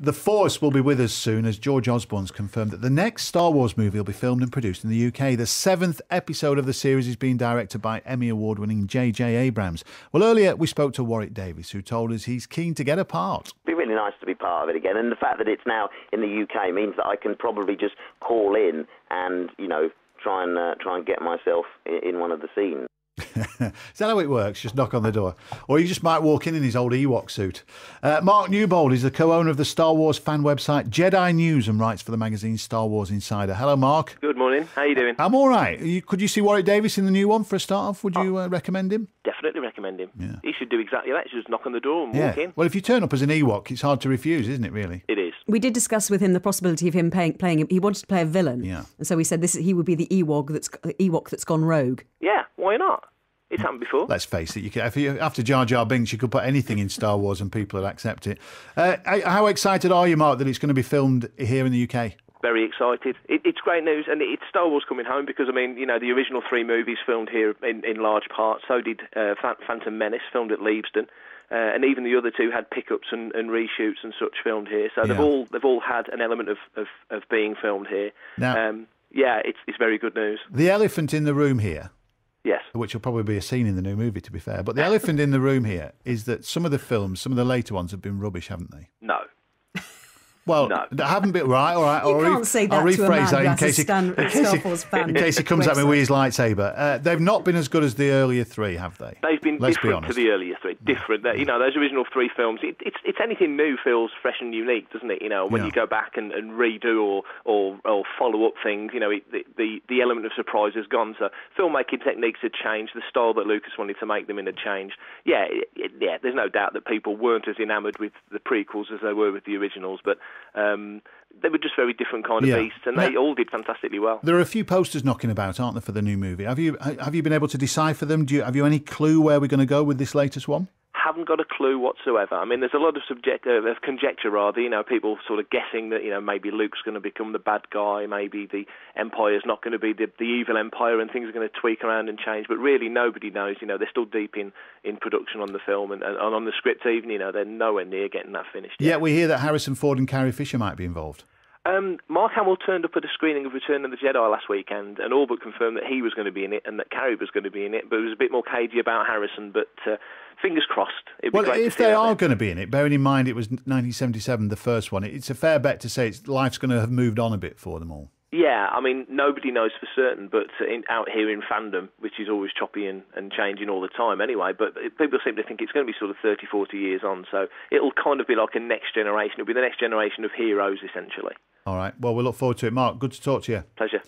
The Force will be with us soon as George Osborne's confirmed that the next Star Wars movie will be filmed and produced in the UK. The seventh episode of the series is being directed by Emmy Award winning J.J. Abrams. Well, earlier we spoke to Warwick Davis, who told us he's keen to get a part. It'd be really nice to be part of it again. And the fact that it's now in the UK means that I can probably just call in and, you know, try and uh, try and get myself in one of the scenes. Is that how it works? Just knock on the door. Or you just might walk in in his old Ewok suit. Uh, Mark Newbold is the co owner of the Star Wars fan website Jedi News and writes for the magazine Star Wars Insider. Hello, Mark. Good morning. How are you doing? I'm all right. You, could you see Warwick Davis in the new one for a start off? Would you uh, recommend him? Definitely recommend him. Yeah. He should do exactly that. He should just knock on the door and Yeah. walk in. Well, if you turn up as an Ewok, it's hard to refuse, isn't it, really? It is. We did discuss with him the possibility of him playing, playing he wanted to play a villain. Yeah. And so we said this he would be the Ewok that's Ewok that's gone rogue. Yeah, why not? It's happened before. Let's face it, you can, if you, after Jar Jar Binks, you could put anything in Star Wars and people would accept it. Uh, how excited are you, Mark, that it's going to be filmed here in the UK? Very excited. It, it's great news, and it's Star Wars coming home because I mean, you know, the original three movies filmed here in, in large part. So did uh, Phantom Menace, filmed at Leavesden, uh, and even the other two had pickups and, and reshoots and such filmed here. So they've all they've all had an element of, of, of being filmed here. Now- um, yeah, it's it's very good news. The elephant in the room here. Which will probably be a scene in the new movie, to be fair, but the elephant in the room here is that some of the films, some of the later ones, have been rubbish, haven't they? No. Well, No. they haven't been right. All right, You I'll can't say that I'll that to a man rephrase that in case he, Stan- in case Star he- Wars fan in case he comes at me with his lightsaber. Uh, they've not been as good as the earlier three, have they? They've been Let's be different to the earlier three. Different. That You know, those original three films. It, it's it's anything new feels fresh and unique, doesn't it? You know, when Yeah. you go back and, and redo or, or or follow up things, you know, it, the, the the element of surprise has gone. So filmmaking techniques had changed. The style that Lucas wanted to make them in had changed. Yeah, it, it- yeah. There's no doubt that people weren't as enamoured with the prequels as they were with the originals, but um, they were just very different kind of Yeah. beasts, and they all did fantastically well. There are a few posters knocking about, aren't there, for the new movie? Have you have you been able to decipher them? Do you have you any clue where we're going to go with this latest one? Haven't got a clue whatsoever. I mean, there's a lot of subject uh, of conjecture, rather. You know, people sort of guessing that you know maybe Luke's going to become the bad guy, maybe the Empire's not going to be the, the evil Empire, and things are going to tweak around and change. But really, nobody knows. You know, they're still deep in, in production on the film and, and on the script. Even you know, they're nowhere near getting that finished. Yet Yet. we hear that Harrison Ford and Carrie Fisher might be involved. Um, Mark Hamill turned up at a screening of Return of the Jedi last weekend, and all but confirmed that he was going to be in it and that Carrie was going to be in it. But it was a bit more cagey about Harrison. But uh, fingers crossed. Well, if they are going to be in it, bearing in mind it was 1977, the first one, it's a fair bet to say it's, life's going to have moved on a bit for them all. Yeah, I mean, nobody knows for certain, but in, out here in fandom, which is always choppy and, and changing all the time anyway, but people seem to think it's going to be sort of 30, 40 years on, so it'll kind of be like a next generation. It'll be the next generation of heroes, essentially. All right. Well, we look forward to it. Mark, good to talk to you. Pleasure.